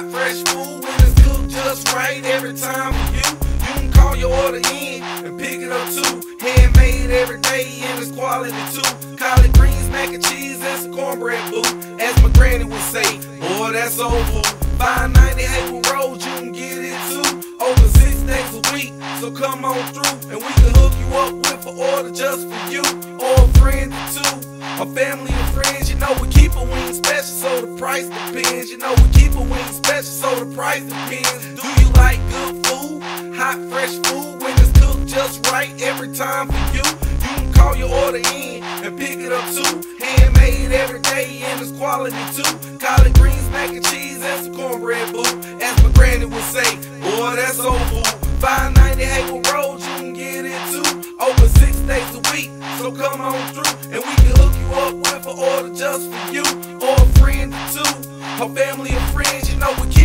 Hot, fresh food when it's cooked just right every time for you. You can call your order in and pick it up too. Handmade every day and it's quality too. Collard greens, mac and cheese, and some cornbread boo. As my granny would say, boy, that's soul food. 590 Haywood Road, you can get it too. Over six days a week, so come on through and we can hook you up with an order just for you or a friend or two. A family and friends, you know we keep a wing special, so the price depends. You know we keep a wing the price depends. Do you like good food? Hot, fresh food when it's cooked just right every time for you. You can call your order in and pick it up too. Handmade every day and it's quality too. Collard greens, mac and cheese, and some cornbread boo. As my granny would say, boy, that's soul food. 590 Haywood Road, you can get it too. Open six days a week, so come on through and we can hook you up with an order just for you or a friend or two. Her family and friends, you know we